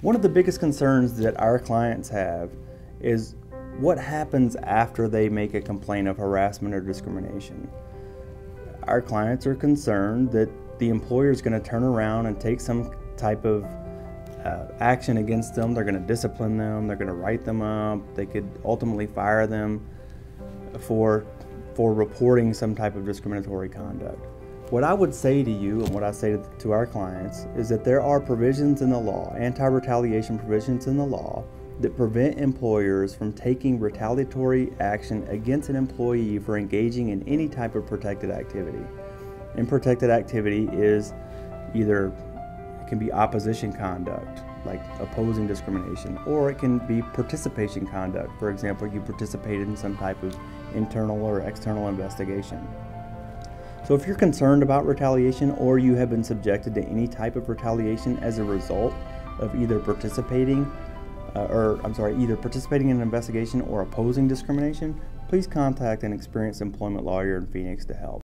One of the biggest concerns that our clients have is what happens after they make a complaint of harassment or discrimination. Our clients are concerned that the employer is going to turn around and take some type of uh, action against them. They're going to discipline them, they're going to write them up, they could ultimately fire them for, for reporting some type of discriminatory conduct. What I would say to you and what I say to our clients is that there are provisions in the law, anti retaliation provisions in the law, that prevent employers from taking retaliatory action against an employee for engaging in any type of protected activity. And protected activity is either it can be opposition conduct, like opposing discrimination, or it can be participation conduct. For example, you participated in some type of internal or external investigation. So if you're concerned about retaliation or you have been subjected to any type of retaliation as a result of either participating uh, or I'm sorry, either participating in an investigation or opposing discrimination, please contact an experienced employment lawyer in Phoenix to help.